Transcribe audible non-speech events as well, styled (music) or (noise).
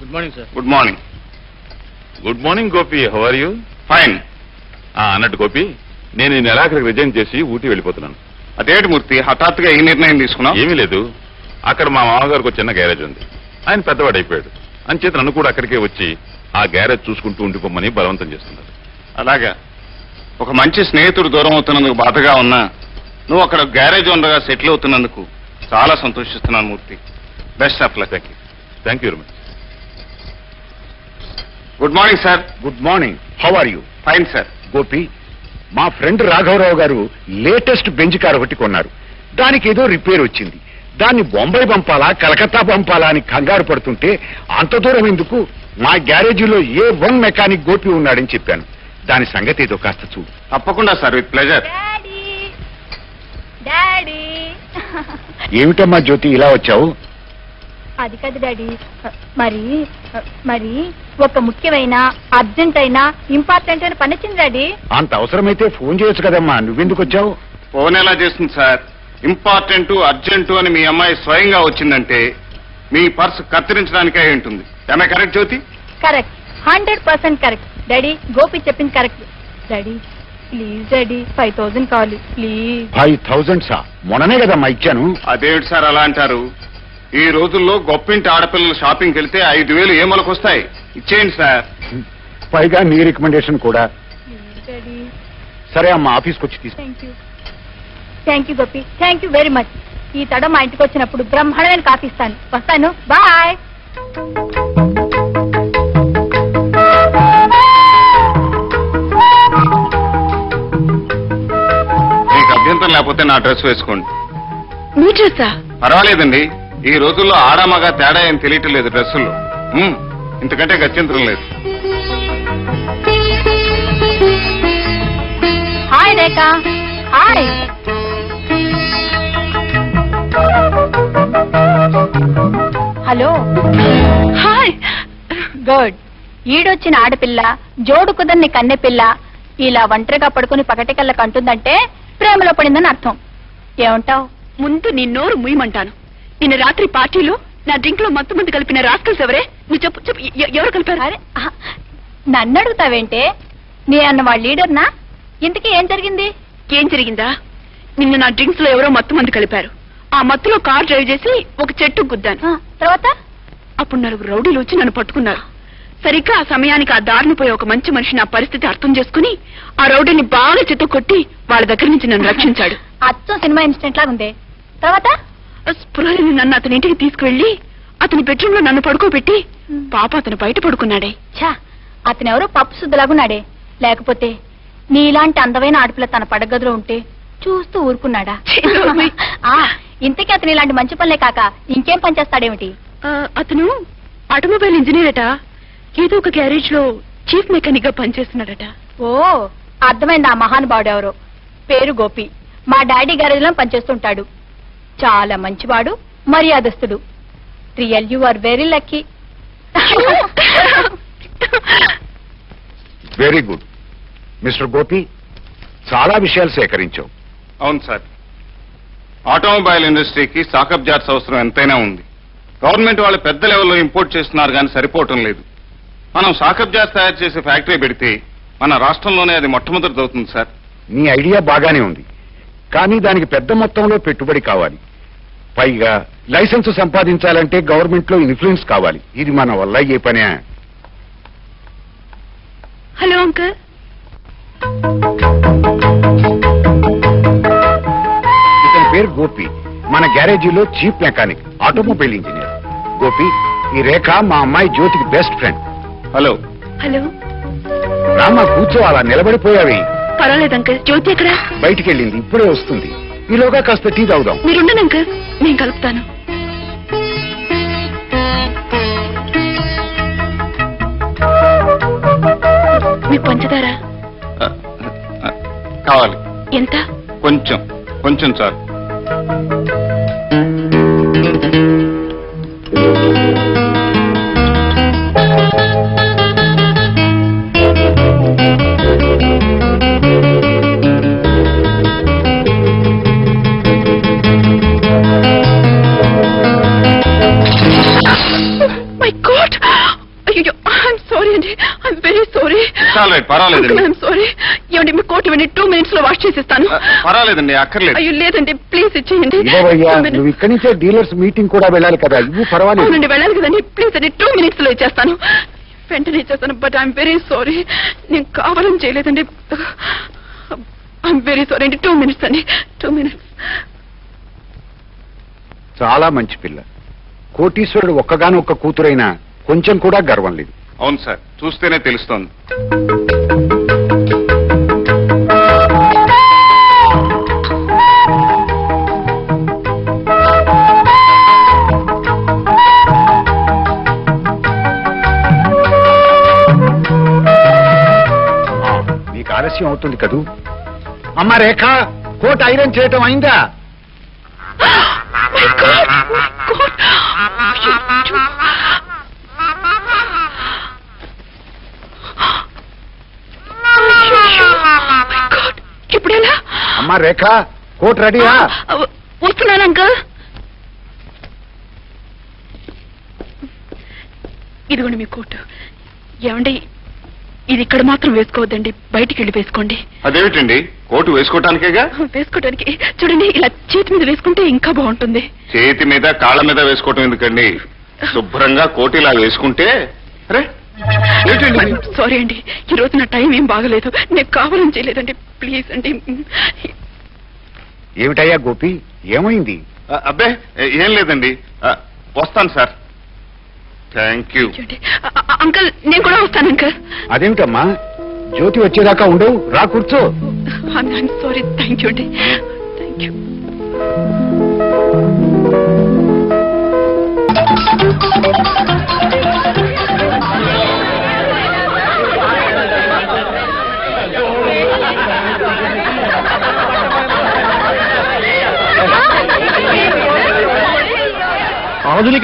Good morning sir good morning good morning Gopi how are you fine అన్నట్టు గోపి నేను ఈ నెలాఖరికి resign చేసి ఊటీ వెళ్ళిపోతున్నాను. అదేంటి మూర్తి? హఠాత్తుగా ఈ నిర్ణయం తీసుకున్నావు? ఏమీ లేదు. అక్కడ మా మామగారికి ఒక చిన్న గ్యారేజ్ ఉంది. ఆయన పెద్దవాడు అయిపోయాడు. అంచేత నన్ను కూడా అక్కడికే వచ్చి ఆ గ్యారేజ్ చూసుకుంటూ ఉండిపోమని బలవంతం చేస్తున్నారు. అలాగా. ఒక మంచి స్నేహితుడు దూరం అవుతున్నందుకు బాధగా ఉన్నా నువ్వు అక్కడ గ్యారేజ్ ఉండగా సెటిల్ అవుతున్నందుకు చాలా సంతోషిస్తున్నాను Murthy. Best of luck thank you thank you very much good morning sir good morning how are you fine sir Gopi మా ఫ్రెండ్ రాఘవరావు గారు లేటెస్ట్ బెంచ్ కార్ ఒకటి కొన్నారు. దానికి ఏదో రిపేర్ వచ్చింది. దాన్ని బొంబాయి పంపాలా కలకత్తా పంపాలా అని కంగారు పడుతుంటే అంత దూరం ఎందుకు? మా గ్యారేజీలో ఏ వన్ మెకానిక్ గోపి ఉన్నాడని చెప్పాను. దాని సంగతి ఏదో కాస్త చూడు. తప్పకుండా sir with pleasure daddy daddy ఏమిటమ్మా జ్యోతి ఇలా వచ్చావు? అది కాదు డాడీ. మరి మరి ఒక ముఖ్యమైన అర్జెంట్ అయినా ఇంపార్టెంట్ అయిన పని వచ్చింది డాడీ. అంత అవసరమైతే ఫోన్ చేయొచ్చు కదమ్మా. నువ్వెందుకు వచ్చావు? ఫోన్ ఎలా చేస్తుంది సార్? ఇంపార్టెంట్ అర్జెంటు అని మీ అమ్మాయి స్వయంగా వచ్చిందంటే మీ పర్స్ కత్తిరించడానికే ఉంటుంది. ఏమే correct Jyothi? Correct hundred percent correct daddy Gopi చెప్పింది correct daddy please daddy five thousand కావాలి. ప్లీజ్ ఫైవ్ థౌజండ్ సా మొన్ననే కదమ్మా ఇచ్చాను. అదేమిటి సార్ అలా అంటారు? ఈ రోజుల్లో గొప్పింటి ఆడపిల్లలు షాపింగ్కి వెళ్తే ఐదు వేలు ఏమలకొస్తాయి ఇచ్చేయండి సార్. పైగా నీ రికమెండేషన్ కూడా. సరే అమ్మా ఆఫీస్కి వచ్చి తీసు thank you thank you Gopi. Thank you very much ఈ తడ మా ఇంటికి వచ్చినప్పుడు బ్రహ్మాండమైన కాఫీ ఇస్తాను. వస్తాను. బాయ్ మీకు అభ్యంతరం లేకపోతే నా డ్రెస్ వేసుకోండి. మీ డ్రెస్సా? పర్వాలేదండి. ఈ రోజుల్లో ఆడామగా తేడా ఏం తెలియటం లేదు డ్రెస్సుల్లో. ఇంతకంటే గత్యంతరం లేదు. Hi Rekha hi. Hello. Hi. Good. ఈడొచ్చిన ఆడపిల్ల జోడు కుదర్ని కన్నెపిల్ల ఇలా ఒంటరిగా పడుకుని పగటికల్లా కంటుందంటే ప్రేమలో పడిందని అర్థం. ఏమంటావ్? ముందు నీ నోరు ముయ్యమంటాను. నిన్న రాత్రి పార్టీలో నా డ్రింక్లో మత్తు మంది కలిపిన రాస్కల్స్ ఎవరే? నువ్వు చెప్పు చెప్పు ఎ- ఎవరు కలిపారు? అరే నన్ను అడుగుతావేంటే? నీ అన్న వాళ్ళ లీడర్నా? ఇంతకీ ఏం జరిగింది? ఏం జరిగిందా? నిన్న నా డ్రింక్స్లో ఎవరో మత్తు మంది కలిపారు. ఆ మత్తులో కార్ డ్రైవ్ చేసి ఒక చెట్టు గుద్దాను. ఆ, తర్వాత? అప్పుడు నలుగురు రౌడీలు వచ్చి నన్ను పట్టుకున్నారు. సరిగ్గా ఆ సమయానికి ఆ దారిని పోయే ఒక మంచి మనిషి నా పరిస్థితి అర్థం చేసుకుని ఆ రౌడీని బాగా చెత్త కొట్టి వాళ్ళ దగ్గర నుంచి నన్ను రక్షించాడు. అచ్చం సినిమా ఇన్సిడెంట్ లాగా ఉంది తర్వాత? స్పృహని నన్ను అతని ఇంటికి తీసుకువెళ్ళి అతని బెడ్రూమ్లో నన్ను పడుకోబెట్టి పాప అతను బయట పడుకున్నాడే. ఛా అతను ఎవరో పప్పు శుద్ధలాగున్నాడే. లేకపోతే నీలాంటి అందమైన ఆడపిల్ల తన పడగదిలో ఉంటే చూస్తూ ఊరుకున్నాడా. (laughs) ఆ, ఇంతకీ అతను ఇలాంటి మంచి పనులే కాక ఇంకేం పని చేస్తాడేమిటి? అతను ఆటోమొబైల్ ఇంజనీర్ అట ఏదో ఒక గ్యారేజ్లో చీఫ్ మెకానిక్గా పనిచేస్తున్నాడట. ఓ అర్థమైంది ఆ మహానుభావుడు ఎవరో. పేరు గోపి. మా డాడీ గ్యారేజ్లో పనిచేస్తుంటాడు చాలా మంచివాడు మర్యాదస్తుడు. Real you are very lucky. Very good. Mister Gopi చాలా విషయాలు సేకరించావు. అవును సార్. ఆటోమొబైల్ ఇండస్ట్రీకి సాకప్ జార్స్ అవసరం ఎంతైనా ఉంది. గవర్నమెంట్ వాళ్ళు పెద్ద లెవెల్లో ఇంపోర్ట్ చేస్తున్నారు కానీ సరిపోవటం లేదు. మనం సాకప్ జార్స్ తయారు చేసే ఫ్యాక్టరీ పెడితే మన రాష్ట్రంలోనే అది మొట్టమొదటిది అవుతుంది సార్. నీ ఐడియా బాగానే ఉంది. కానీ దానికి పెద్ద మొత్తంలో పెట్టుబడి కావాలి. పైగా లైసెన్స్ సంపాదించాలంటే గవర్నమెంట్లో ఇన్ఫ్లుయెన్స్ కావాలి. ఇది మన వల్ల అయ్యే పనే? Hello uncle. ఇతని పేరు గోపి. మన గ్యారేజీలో chief mechanic automobile engineer. Gopi ఈ రేఖ మా అమ్మాయి జ్యోతికి బెస్ట్ ఫ్రెండ్. హలో. హలో. రామ్మ కూర్చో అలా నిలబడిపోయావి. పర్వాలేదు అంకుల్. జ్యోతి ఎక్కడ? బయటికి వెళ్ళింది ఇప్పుడే వస్తుంది. ఈలోగా కాస్త టీ తాగుదాం. మీరుండండి అంకుల్. నేను కలుపుతాను. మీకు పంచదార? కావాలి. ఎంత? కొంచెం. కొంచెం చాలు. ఇట్స్ ఆల్ రైట్ పర్వాలేదండి సారీ ఏమండి మీ కోట్ ఇవ్వండి టూ మినిట్స్లో వాష్ చేసేస్తాను. ఆ, పర్వాలేదండి అక్కర్లేదు. అయ్యో లేదండి ప్లీజ్ ఇచ్చేయండి. నువ్వు ఇక్కడి నుంచే డీలర్స్ మీటింగ్ కూడా వెళ్ళాలి కదా ఇవ్వు పర్వాలేదు. అవునండి వెళ్ళాలి కదండి. ప్లీజ్ అండి టూ మినిట్స్లో ఇచ్చేస్తాను. వెంటనే ఇచ్చేస్తాను బట్ ఐఎమ్ వెరీ సారీ నేను కావాలని చేయలేదండి. ఐఎమ్ వెరీ సారీ అండి. టూ మినిట్స్ అండి. టూ మినిట్స్ చాలా మంచి పిల్ల. కోటీశ్వరుడు ఒక్కగాను ఒక్క కూతురైనా కొంచెం కూడా గర్వం లేదు. అవును సార్ చూస్తేనే తెలుస్తోంది. నీకు ఆలస్యం అవుతుంది కదూ? అమ్మ రేఖ కోట్ ఐరన్ చేయటం అయిందా? గాడ్ మై గాడ్ ఇప్పుడు అమ్మ రేఖ కోట్ రెడీయా వస్తున్నాను అంకల్. ఇదిగోండి మీ కోటు. ఏమండి ఇది ఇక్కడ మాత్రం వేసుకోవద్దండి బయటికి వెళ్ళి వేసుకోండి. అదేమిటండి? కోటు వేసుకోవటానికేగా వేసుకోవడానికి చూడండి ఇలా చేతి మీద వేసుకుంటే ఇంకా బాగుంటుంది. చేతి మీద కాళ్ళ మీద వేసుకోవటం ఎందుకండి? శుభ్రంగా కోటు ఇలా వేసుకుంటే అరే? సారీ అండి. ఈ రోజు నా టైం ఏం బాగలేదు. నేను కావాలని చేయలేదండి. ప్లీజ్ అండి. ఏమిటయ్యా గోపి? ఏమైంది? అబ్బే ఏం లేదండి. వస్తాను సార్. థ్యాంక్ యూ అంకల్ నేను కూడా వస్తాను అంకల్. అదేమిటమ్మా? జ్యోతి వచ్చేదాకా ఉండవు. రా కూర్చో. సారీ థ్యాంక్ యూ అండి. Thank you